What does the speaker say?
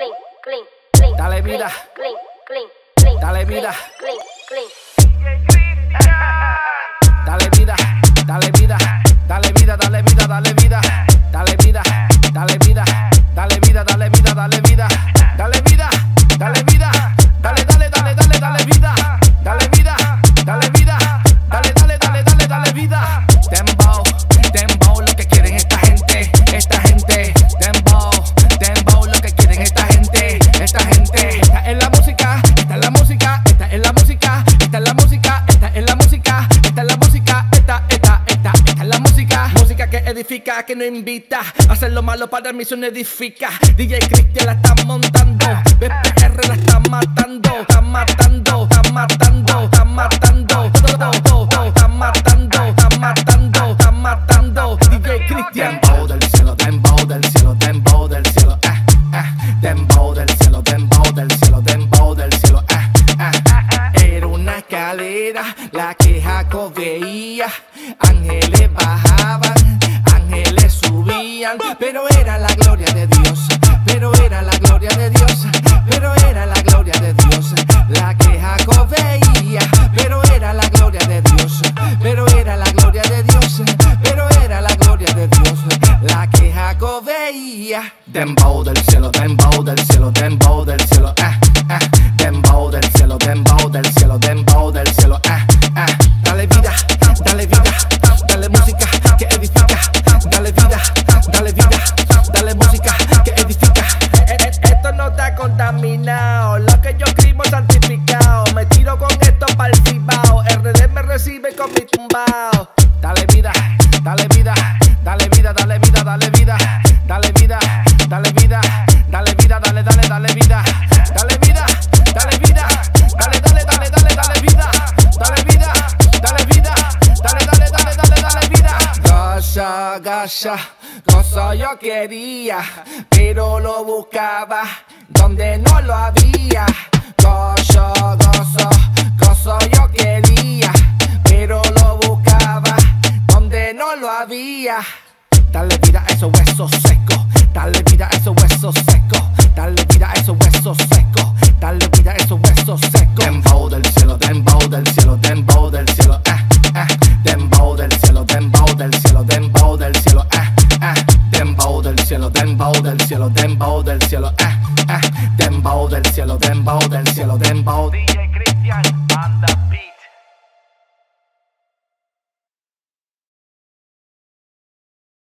clean, clean, clean. Dale vida. Clean, clean, clean. Dale vida. Clean, clean. Dale vida, dale vida, dale vida, dale vida, dale vida, edifica, que no invita. Hacer lo malo para mí eso no edifica. DJ Cristian la está montando, BPR la está matando, está matando, está matando, está matando, está matando, está matando, está matando. DJ Cristian. Dembow del cielo, del cielo, eh. Era una escalera la que Jacob veía. Ángeles bajaban, ángeles subían. Pero era la gloria de Dios, pero era la gloria de Dios, pero era la gloria de Dios. La que Jacob veía, pero era la gloria de Dios, pero era la gloria de Dios, pero era la gloria de Dios. La que Jacob veía. Dembow del cielo, dembow del cielo, dembow del cielo, eh, eh. Dale vida, dale vida, dale, dale, dale, dale, dale vida, dale vida, dale vida, dale, dale, dale, dale, dale vida. Goza, goza, gozo yo quería, pero lo buscaba donde no lo había. Gozo, gozo, gozo yo quería, pero lo buscaba donde no lo había. Dale vida a esos huesos secos, dale vida a esos huesos secos, huesos secos, dale vida a esos huesos secos. Dembow del cielo, dembow del cielo, dembow del cielo, eh, eh. Dembow del cielo, dembow del cielo, dembow del cielo, eh, eh. Dembow del cielo, dembow del cielo, dembow del cielo, eh, eh. Dembow del cielo, dembow del